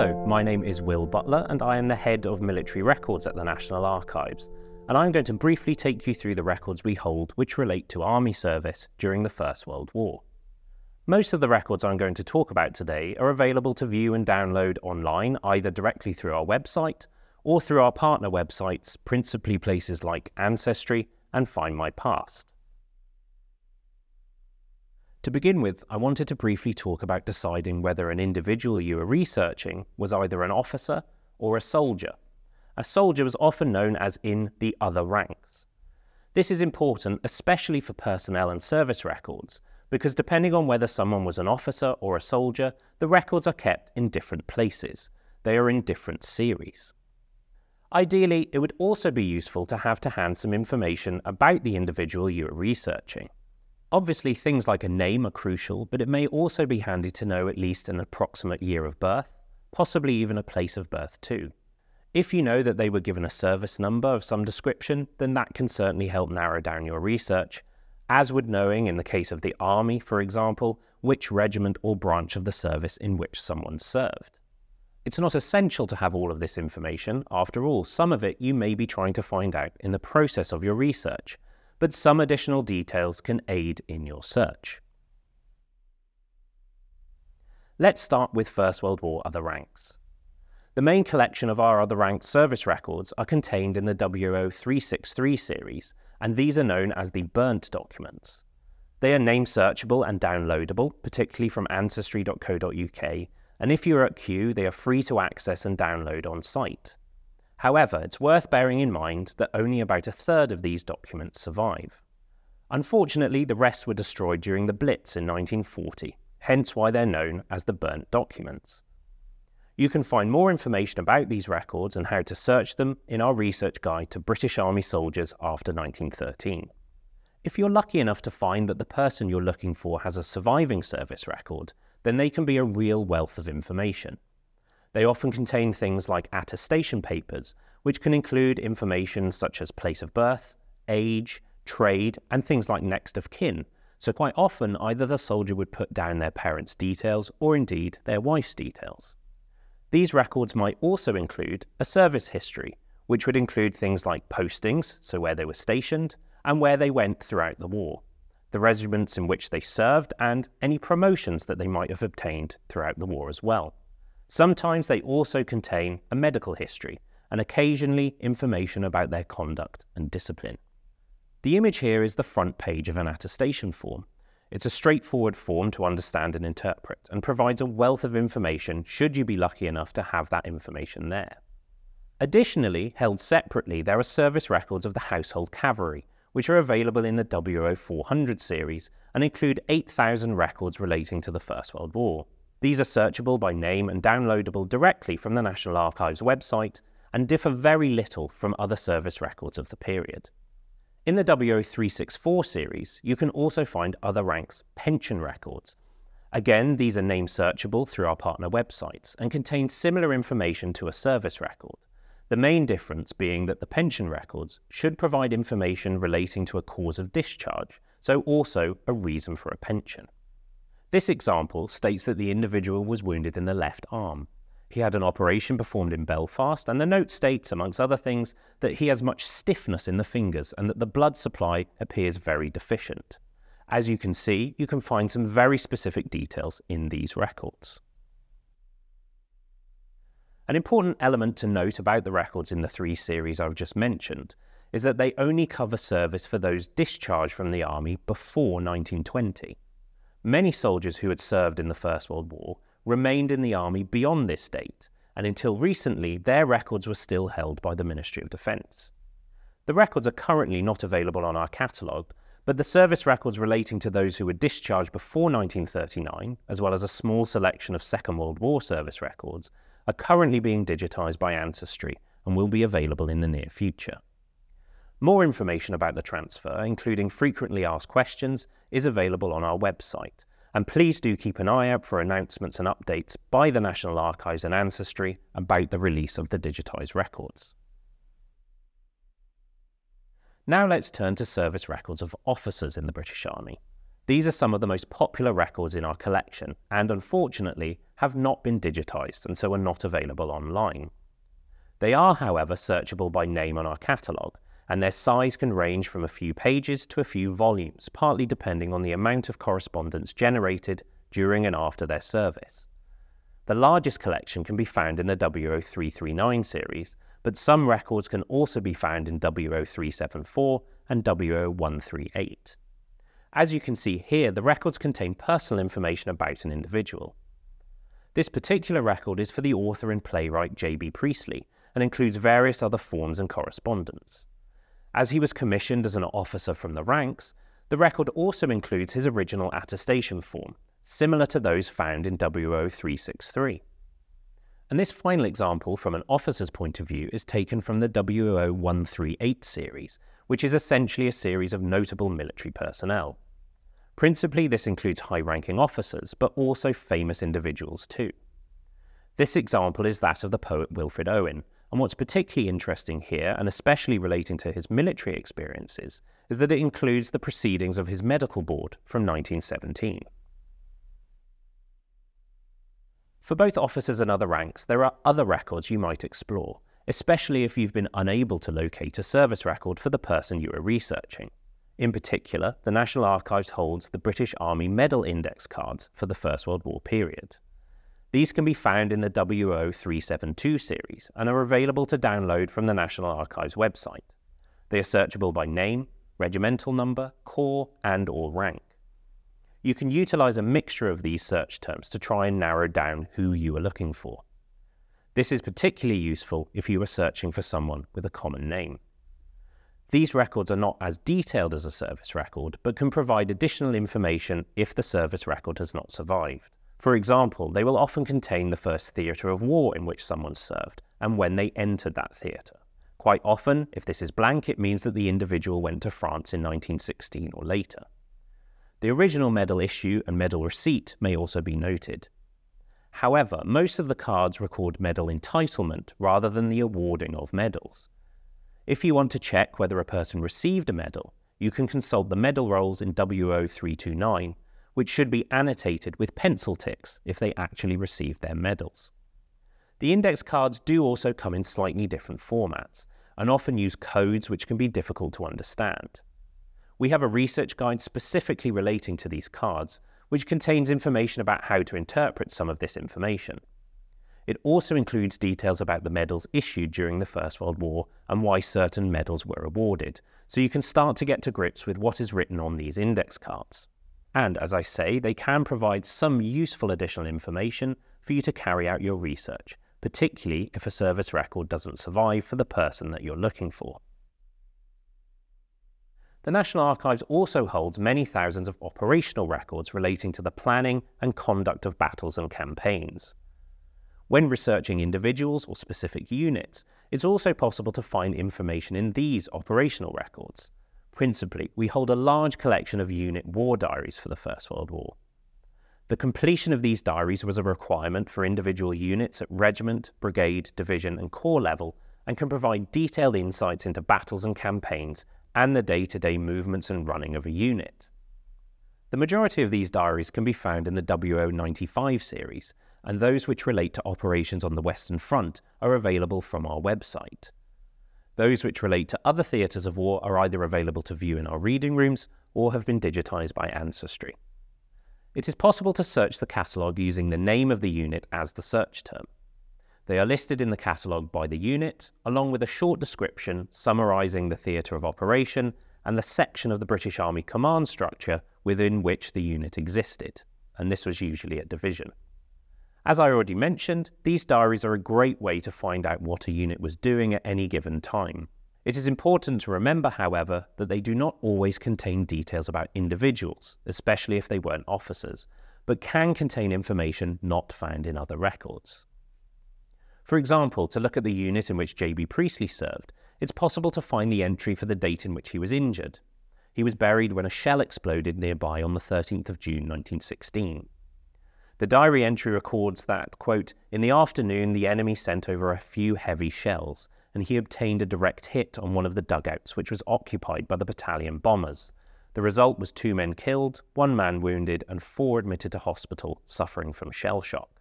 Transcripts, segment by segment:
Hello, my name is Will Butler and I am the head of military records at the National Archives. And I'm going to briefly take you through the records we hold which relate to Army service during the First World War. Most of the records I'm going to talk about today are available to view and download online, either directly through our website or through our partner websites, principally places like Ancestry and Findmypast. To begin with, I wanted to briefly talk about deciding whether an individual you were researching was either an officer or a soldier. A soldier was often known as in the other ranks. This is important, especially for personnel and service records, because depending on whether someone was an officer or a soldier, the records are kept in different places. They are in different series. Ideally, it would also be useful to have to hand some information about the individual you are researching. Obviously, things like a name are crucial, but it may also be handy to know at least an approximate year of birth, possibly even a place of birth too. If you know that they were given a service number of some description, then that can certainly help narrow down your research, as would knowing, in the case of the Army, for example, which regiment or branch of the service in which someone served. It's not essential to have all of this information, after all, some of it you may be trying to find out in the process of your research, but some additional details can aid in your search. Let's start with First World War Other Ranks. The main collection of our Other Ranks service records are contained in the WO 363 series, and these are known as the burnt documents. They are name searchable and downloadable, particularly from ancestry.co.uk, and if you're at Kew, they are free to access and download on site. However, it's worth bearing in mind that only about a third of these documents survive. Unfortunately, the rest were destroyed during the Blitz in 1940, hence why they're known as the burnt documents. You can find more information about these records and how to search them in our research guide to British Army soldiers after 1913. If you're lucky enough to find that the person you're looking for has a surviving service record, then they can be a real wealth of information. They often contain things like attestation papers, which can include information such as place of birth, age, trade, and things like next of kin. So, quite often, either the soldier would put down their parents' details or indeed their wife's details. These records might also include a service history, which would include things like postings, so where they were stationed, and where they went throughout the war, the regiments in which they served, and any promotions that they might have obtained throughout the war as well. Sometimes they also contain a medical history and occasionally information about their conduct and discipline. The image here is the front page of an attestation form. It's a straightforward form to understand and interpret and provides a wealth of information should you be lucky enough to have that information there. Additionally, held separately, there are service records of the Household Cavalry, which are available in the WO 400 series and include 8,000 records relating to the First World War. These are searchable by name and downloadable directly from the National Archives website and differ very little from other service records of the period. In the WO364 series, you can also find other ranks' pension records. Again, these are name searchable through our partner websites and contain similar information to a service record. The main difference being that the pension records should provide information relating to a cause of discharge, so also a reason for a pension. This example states that the individual was wounded in the left arm. He had an operation performed in Belfast, and the note states, amongst other things, that he has much stiffness in the fingers and that the blood supply appears very deficient. As you can see, you can find some very specific details in these records. An important element to note about the records in the three series I've just mentioned is that they only cover service for those discharged from the Army before 1920. Many soldiers who had served in the First World War remained in the army beyond this date, and until recently, their records were still held by the Ministry of Defence. The records are currently not available on our catalogue, but the service records relating to those who were discharged before 1939, as well as a small selection of Second World War service records, are currently being digitised by Ancestry and will be available in the near future. More information about the transfer, including frequently asked questions, is available on our website. And please do keep an eye out for announcements and updates by the National Archives and Ancestry about the release of the digitised records. Now let's turn to service records of officers in the British Army. These are some of the most popular records in our collection and unfortunately have not been digitised and so are not available online. They are, however, searchable by name on our catalogue and their size can range from a few pages to a few volumes, partly depending on the amount of correspondence generated during and after their service. The largest collection can be found in the WO339 series, but some records can also be found in WO374 and WO138. As you can see here, the records contain personal information about an individual. This particular record is for the author and playwright J.B. Priestley and includes various other forms and correspondence. As he was commissioned as an officer from the ranks, the record also includes his original attestation form, similar to those found in WO363. And this final example from an officer's point of view is taken from the WO138 series, which is essentially a series of notable military personnel. Principally, this includes high ranking officers, but also famous individuals too. This example is that of the poet Wilfred Owen, and what's particularly interesting here, and especially relating to his military experiences, is that it includes the proceedings of his medical board from 1917. For both officers and other ranks, there are other records you might explore, especially if you've been unable to locate a service record for the person you are researching. In particular, the National Archives holds the British Army Medal Index cards for the First World War period. These can be found in the WO372 series and are available to download from the National Archives website. They are searchable by name, regimental number, corps, and or rank. You can utilize a mixture of these search terms to try and narrow down who you are looking for. This is particularly useful if you are searching for someone with a common name. These records are not as detailed as a service record, but can provide additional information if the service record has not survived. For example, they will often contain the first theatre of war in which someone served and when they entered that theatre. Quite often, if this is blank, it means that the individual went to France in 1916 or later. The original medal issue and medal receipt may also be noted. However, most of the cards record medal entitlement rather than the awarding of medals. If you want to check whether a person received a medal, you can consult the medal rolls in WO329, which should be annotated with pencil ticks if they actually received their medals. The index cards do also come in slightly different formats and often use codes which can be difficult to understand. We have a research guide specifically relating to these cards, which contains information about how to interpret some of this information. It also includes details about the medals issued during the First World War and why certain medals were awarded, so you can start to get to grips with what is written on these index cards. And as I say, they can provide some useful additional information for you to carry out your research, particularly if a service record doesn't survive for the person that you're looking for. The National Archives also holds many thousands of operational records relating to the planning and conduct of battles and campaigns. When researching individuals or specific units, it's also possible to find information in these operational records. Principally, we hold a large collection of unit war diaries for the First World War. The completion of these diaries was a requirement for individual units at regiment, brigade, division, and corps level and can provide detailed insights into battles and campaigns and the day to day movements and running of a unit. The majority of these diaries can be found in the WO95 series, and those which relate to operations on the Western Front are available from our website. Those which relate to other theatres of war are either available to view in our reading rooms or have been digitised by Ancestry. It is possible to search the catalogue using the name of the unit as the search term. They are listed in the catalogue by the unit, along with a short description summarising the theatre of operation and the section of the British Army command structure within which the unit existed, and this was usually a division. As I already mentioned, these diaries are a great way to find out what a unit was doing at any given time. It is important to remember, however, that they do not always contain details about individuals, especially if they weren't officers, but can contain information not found in other records. For example, to look at the unit in which J.B. Priestley served, it's possible to find the entry for the date in which he was injured. He was buried when a shell exploded nearby on the 13th of June 1916. The diary entry records that, quote, in the afternoon the enemy sent over a few heavy shells, and he obtained a direct hit on one of the dugouts which was occupied by the battalion bombers. The result was two men killed, one man wounded, and four admitted to hospital suffering from shell shock.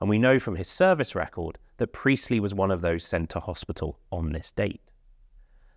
And we know from his service record that Priestley was one of those sent to hospital on this date.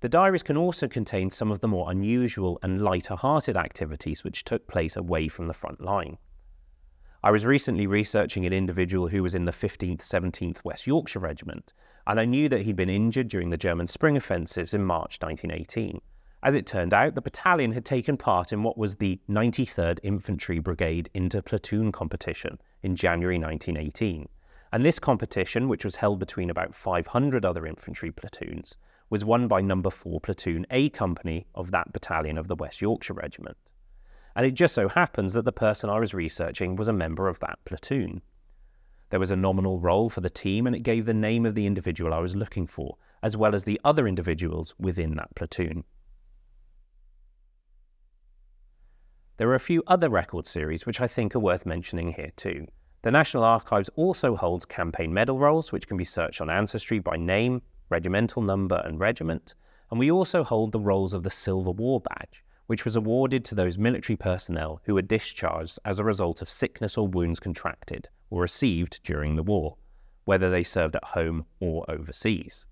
The diaries can also contain some of the more unusual and lighter hearted activities which took place away from the front line. I was recently researching an individual who was in the 15th 17th West Yorkshire Regiment, and I knew that he'd been injured during the German spring offensives in March 1918. As it turned out, the battalion had taken part in what was the 93rd Infantry Brigade inter-platoon competition in January 1918. And this competition, which was held between about 500 other infantry platoons, was won by Number 4 Platoon A Company of that battalion of the West Yorkshire Regiment. And it just so happens that the person I was researching was a member of that platoon. There was a nominal roll for the team, and it gave the name of the individual I was looking for, as well as the other individuals within that platoon. There are a few other record series which I think are worth mentioning here too. The National Archives also holds campaign medal rolls, which can be searched on Ancestry by name, regimental number, and regiment. And we also hold the rolls of the Silver War Badge, which was awarded to those military personnel who were discharged as a result of sickness or wounds contracted or received during the war, whether they served at home or overseas.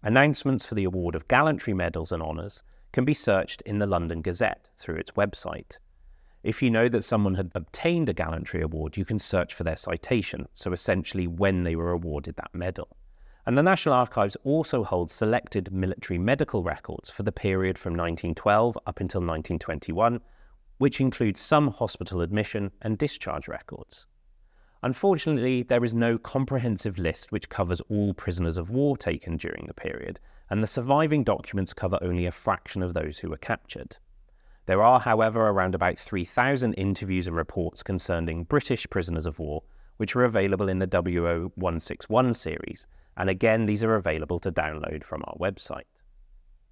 Announcements for the award of gallantry medals and honours can be searched in the London Gazette through its website. If you know that someone had obtained a gallantry award, you can search for their citation, so essentially when they were awarded that medal. And the National Archives also holds selected military medical records for the period from 1912 up until 1921, which includes some hospital admission and discharge records. Unfortunately, there is no comprehensive list which covers all prisoners of war taken during the period, and the surviving documents cover only a fraction of those who were captured. There are, however, around about 3,000 interviews and reports concerning British prisoners of war, which are available in the WO 161 series, and again, these are available to download from our website.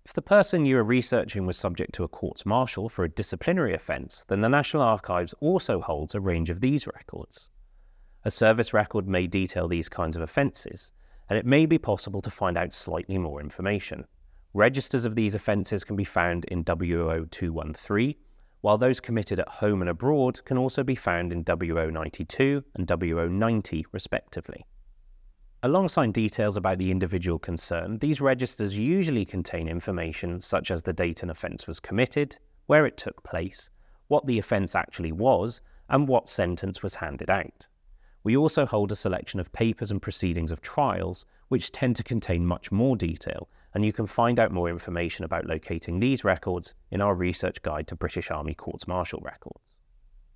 If the person you are researching was subject to a court martial for a disciplinary offence, then the National Archives also holds a range of these records. A service record may detail these kinds of offences, and it may be possible to find out slightly more information. Registers of these offences can be found in WO 213, while those committed at home and abroad can also be found in WO 92 and WO 90, respectively. Alongside details about the individual concerned, these registers usually contain information such as the date an offence was committed, where it took place, what the offence actually was, and what sentence was handed out. We also hold a selection of papers and proceedings of trials, which tend to contain much more detail and you can find out more information about locating these records in our research guide to British Army Courts Martial records.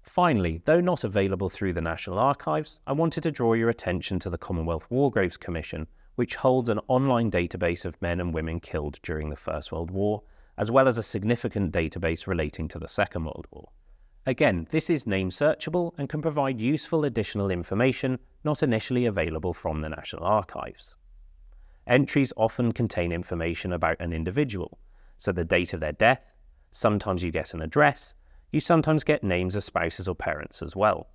Finally, though not available through the National Archives, I wanted to draw your attention to the Commonwealth War Graves Commission, which holds an online database of men and women killed during the First World War, as well as a significant database relating to the Second World War. Again, this is name searchable and can provide useful additional information not initially available from the National Archives. Entries often contain information about an individual, so the date of their death, sometimes you get an address, you sometimes get names of spouses or parents as well.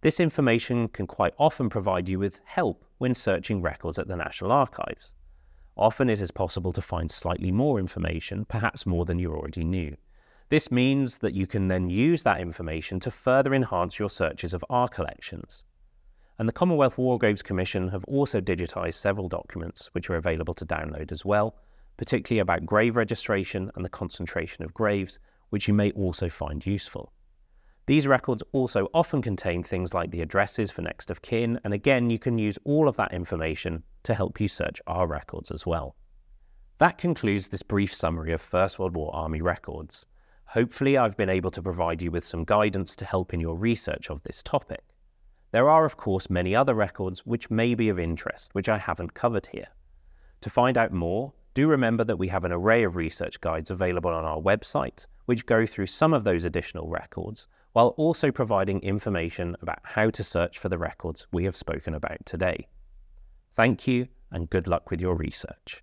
This information can quite often provide you with help when searching records at the National Archives. Often it is possible to find slightly more information, perhaps more than you already knew. This means that you can then use that information to further enhance your searches of our collections and the Commonwealth War Graves Commission have also digitised several documents which are available to download as well, particularly about grave registration and the concentration of graves, which you may also find useful. These records also often contain things like the addresses for next of kin, and again, you can use all of that information to help you search our records as well. That concludes this brief summary of First World War Army records. Hopefully, I've been able to provide you with some guidance to help in your research of this topic. There are, of course, many other records which may be of interest, which I haven't covered here. To find out more, do remember that we have an array of research guides available on our website, which go through some of those additional records, while also providing information about how to search for the records we have spoken about today. Thank you, and good luck with your research.